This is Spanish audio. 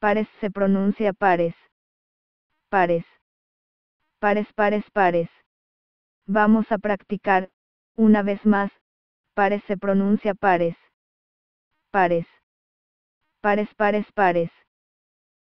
Pares se pronuncia pares. Pares. Pares, pares, pares. Vamos a practicar, una vez más, pares se pronuncia pares. Pares. Pares, pares, pares.